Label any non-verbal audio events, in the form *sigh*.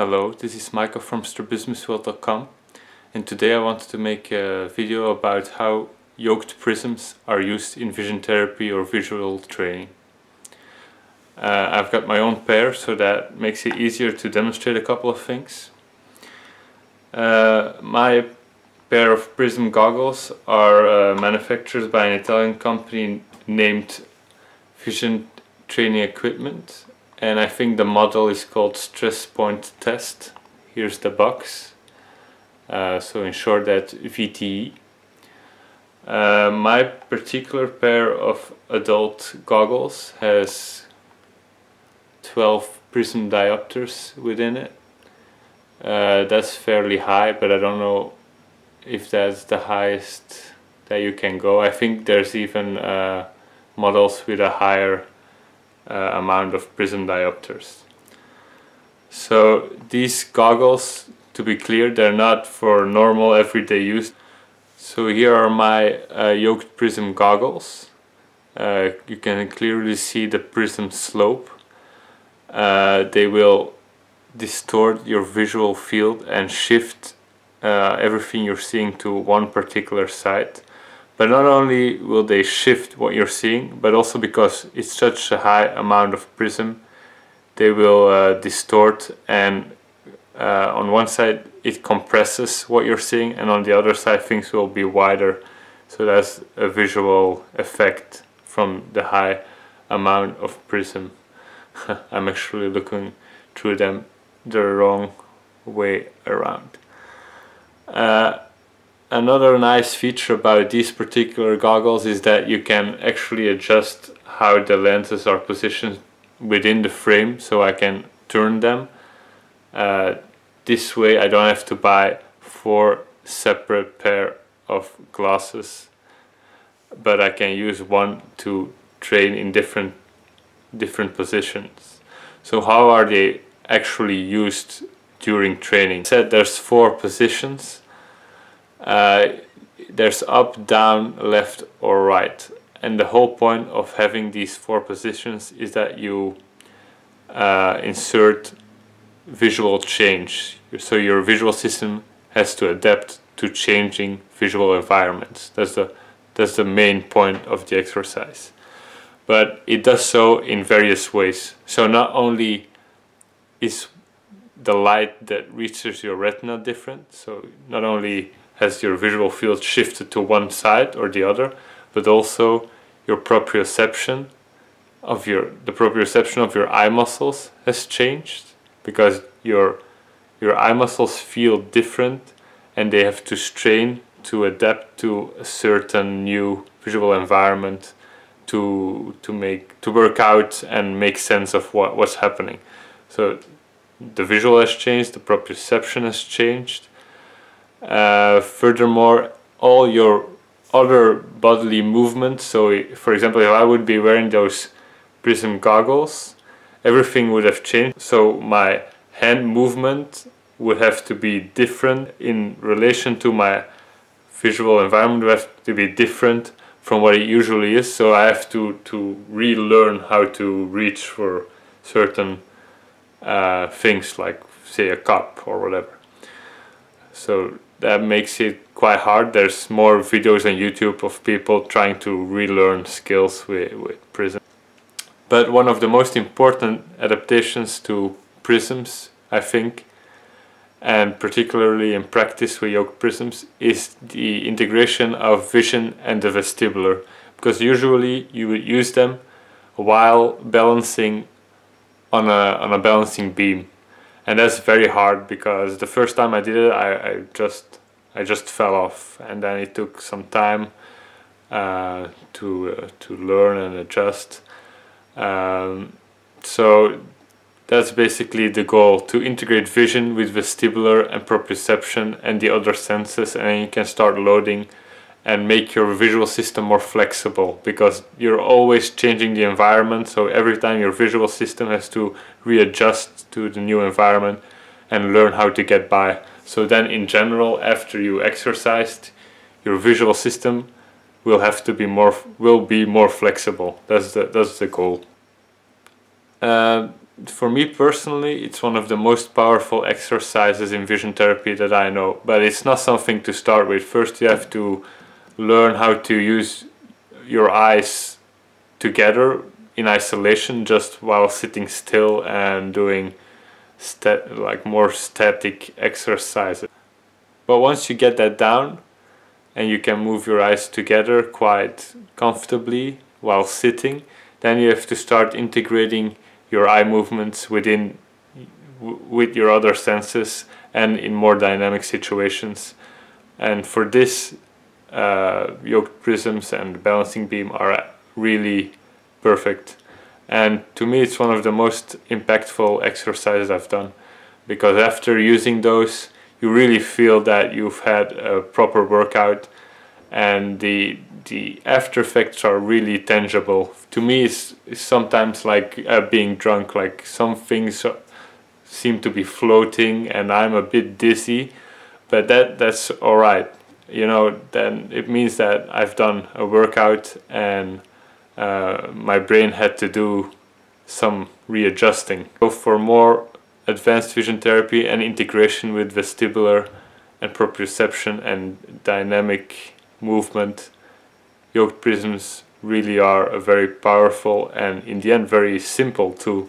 Hello, this is Michael from strabismusworld.com and today I wanted to make a video about how yoked prisms are used in vision therapy or visual training. Uh, I've got my own pair so that makes it easier to demonstrate a couple of things. Uh, my pair of prism goggles are uh, manufactured by an Italian company named Vision Training Equipment and I think the model is called stress point test. Here's the box. Uh, so in short that VTE uh, my particular pair of adult goggles has 12 prism diopters within it. Uh, that's fairly high but I don't know if that's the highest that you can go. I think there's even uh, models with a higher amount of prism diopters. So these goggles, to be clear, they're not for normal everyday use. So here are my uh, yoked prism goggles. Uh, you can clearly see the prism slope. Uh, they will distort your visual field and shift uh, everything you're seeing to one particular side. But not only will they shift what you're seeing, but also because it's such a high amount of prism, they will uh, distort and uh, on one side it compresses what you're seeing and on the other side things will be wider. So that's a visual effect from the high amount of prism. *laughs* I'm actually looking through them the wrong way around. Uh, Another nice feature about these particular goggles is that you can actually adjust how the lenses are positioned within the frame so I can turn them. Uh, this way I don't have to buy four separate pair of glasses but I can use one to train in different different positions. So how are they actually used during training? I said there's four positions uh, there's up, down, left or right. And the whole point of having these four positions is that you uh, insert visual change. So your visual system has to adapt to changing visual environments. That's the, that's the main point of the exercise. But it does so in various ways. So not only is the light that reaches your retina different, so not only has your visual field shifted to one side or the other, but also your proprioception of your the proprioception of your eye muscles has changed because your your eye muscles feel different and they have to strain to adapt to a certain new visual environment to to make to work out and make sense of what what's happening. So the visual has changed the proprioception has changed uh, furthermore, all your other bodily movements, so for example, if I would be wearing those prism goggles, everything would have changed. So my hand movement would have to be different in relation to my visual environment would have to be different from what it usually is. So I have to, to relearn how to reach for certain uh, things like say a cup or whatever. So that makes it quite hard. There's more videos on YouTube of people trying to relearn skills with, with Prism. But one of the most important adaptations to prisms, I think, and particularly in practice with yoke prisms, is the integration of vision and the vestibular. Because usually you would use them while balancing on a, on a balancing beam and that's very hard because the first time I did it I, I just I just fell off and then it took some time uh, to uh, to learn and adjust. Um, so that's basically the goal to integrate vision with vestibular and proprioception and the other senses and you can start loading and make your visual system more flexible because you're always changing the environment so every time your visual system has to readjust to the new environment and learn how to get by so then in general after you exercised your visual system will have to be more will be more flexible that's the that's the goal uh, for me personally, it's one of the most powerful exercises in vision therapy that I know. But it's not something to start with. First, you have to learn how to use your eyes together in isolation, just while sitting still and doing like more static exercises. But once you get that down, and you can move your eyes together quite comfortably while sitting, then you have to start integrating your eye movements within with your other senses and in more dynamic situations. And for this, uh, yoked prisms and balancing beam are really perfect. And to me, it's one of the most impactful exercises I've done because after using those, you really feel that you've had a proper workout and the the after effects are really tangible. To me, it's, it's sometimes like uh, being drunk. Like some things seem to be floating, and I'm a bit dizzy, but that that's all right. You know, then it means that I've done a workout, and uh, my brain had to do some readjusting. So for more advanced vision therapy and integration with vestibular and proprioception and dynamic movement yoked prisms really are a very powerful and in the end very simple tool.